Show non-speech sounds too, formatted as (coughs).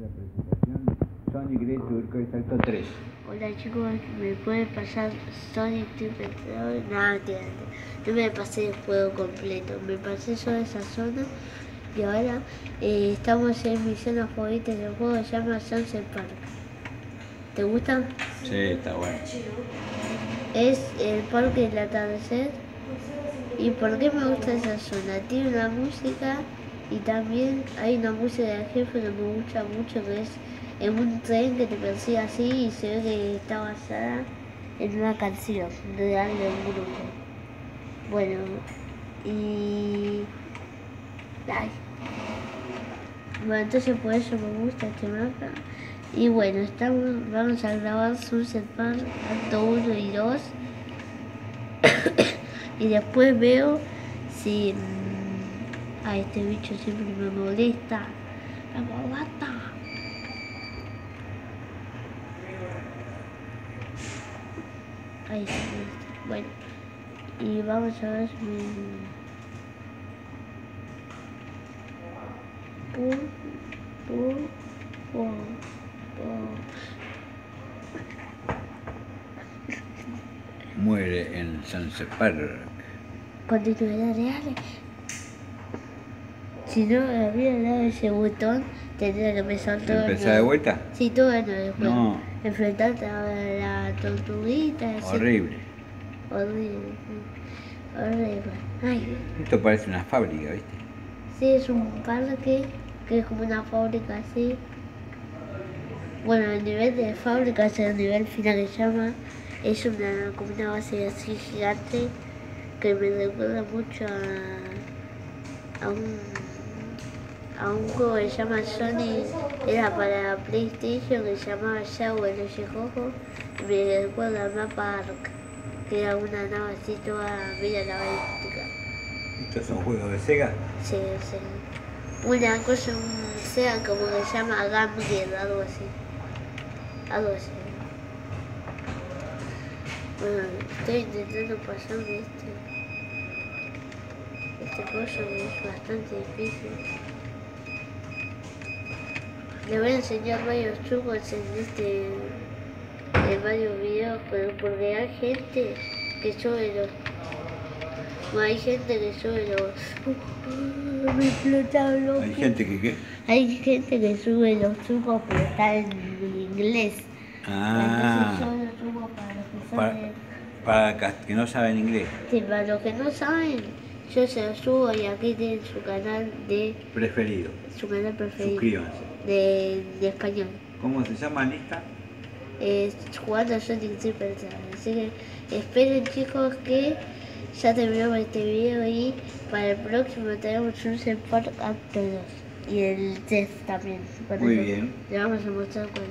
la presentación Sonic Great Turco de Salto 3. Hola chicos, ¿me pueden pasar Sonic Triple Nada, tía, no me pasé el juego completo, me pasé solo esa zona y ahora eh, estamos en mi zona favorita del juego, se llama Sunset Park. ¿Te gusta? Sí, está bueno. Es el parque del atardecer. ¿Y por qué me gusta esa zona? Tiene una música y también hay una música de jefe que me gusta mucho que es en un tren que te persigue así y se ve que está basada en una canción de un grupo. Bueno, y... Ay. Bueno, entonces por eso me gusta este mapa. Y bueno, estamos, vamos a grabar Sunset Park, acto 1 y 2. (coughs) y después veo si... A este bicho siempre me molesta. La bobata. Ahí está. Bueno, y vamos a ver mi... Pum, pum, pum, pum. Muere en Sunset Park. Continuidad real. Si no hubiera dado ese botón, tendría que empezar todo ¿Empezar de vuelta? Sí, todo de nuevo. No. Enfrentarte a la tortuguita. así. Horrible. Horrible. Horrible. Ay, Esto parece una fábrica, ¿viste? sí, es un parque que es como una fábrica así. Bueno, el nivel de fábrica es el nivel final que se llama. Es una, como una base así gigante que me recuerda mucho a, a un a un juego que se llama Sonic, era para PlayStation que se llamaba en ese juego, y me recuerda a Mapa Ark, que era una nave así toda media laberíntica. Estos son juegos de Sega. Sí, sí. Una cosa, un sea como que se llama Gamger, algo así. Algo así. Bueno, estoy intentando pasarme este. Este coso que es bastante difícil. Le voy a enseñar varios trucos en este. en varios videos, pero porque hay gente que sube los bueno, hay gente que sube los... Me explotaron los Hay gente que qué. Hay gente que sube los trucos pero está en inglés. Ah, Entonces yo los trucos para los que para, saben... para cas- que no saben inglés. Sí, para los que no saben, yo se los subo y aquí tienen su canal de... Preferido. su canal preferido. Suscríbanse. De, de español. ¿Cómo se llama lista? Eh, jugando a Sonic Triple Challenge. Así que esperen chicos que ya terminamos este video y para el próximo tenemos un Park Acto 2 y el test también. Muy bien. Le vamos a mostrar cuál.